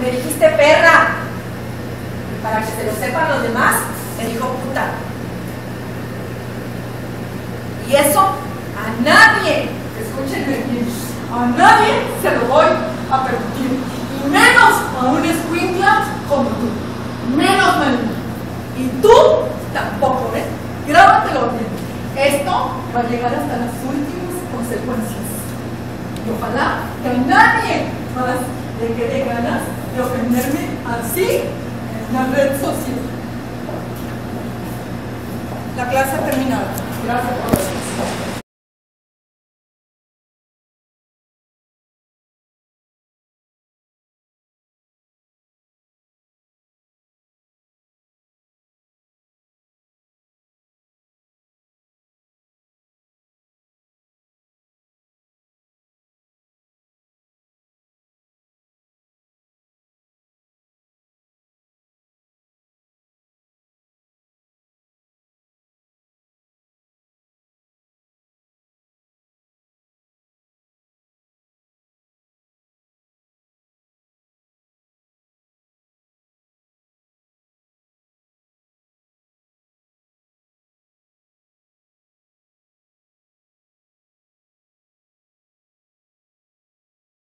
Me dijiste perra. Para que se lo sepan los demás, me dijo puta. Y eso a nadie, escúchenme bien, a nadie se lo voy a permitir. Y menos a un escuincla como tú. Menos Melina. Y tú tampoco, ¿eh? Grábatelo bien. Esto va a llegar hasta las últimas consecuencias. Y ojalá que a nadie más le quede ganas de ofenderme así en una red social. La clase ha terminado. Gracias por